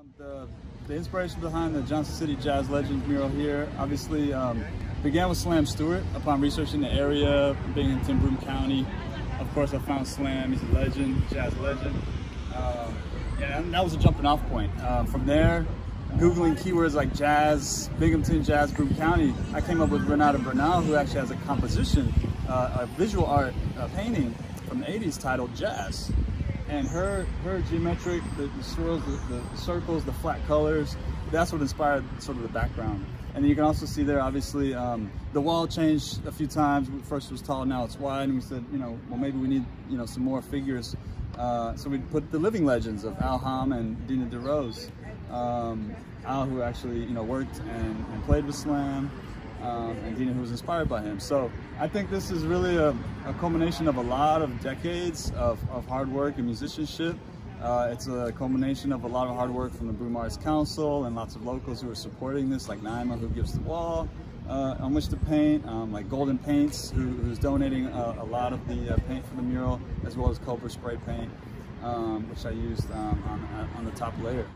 Um, the, the inspiration behind the Johnson City Jazz Legends mural here obviously um, began with Slam Stewart. Upon researching the area, being in Tim Broome County, of course I found Slam. He's a legend, jazz legend. Um, yeah, that was a jumping off point. Um, from there, Googling keywords like jazz, Binghamton, jazz, Broome County, I came up with Renata Bernal, who actually has a composition, uh, a visual art uh, painting from the 80s titled Jazz and her her geometric, the, the swirls, the, the, circles, the flat colors, that's what inspired sort of the background. And you can also see there, obviously, um, the wall changed a few times. First it was tall, now it's wide, and we said, you know, well maybe we need, you know, some more figures. Uh, so we put the living legends of Al Hamme and Dina DeRose. Um, Al, who actually, you know, worked and, and played with Slam, um, and Dina, who was inspired by him. So I think this is really a, a culmination of a lot of decades of, of hard work and musicianship. Uh, it's a culmination of a lot of hard work from the Broome Arts Council and lots of locals who are supporting this, like Naima, who gives the wall uh, on which to paint, um, like Golden Paints, who, who's donating a, a, lot of the uh, paint for the mural, as well as Kobra spray paint, um, which I used um, on, on the top layer.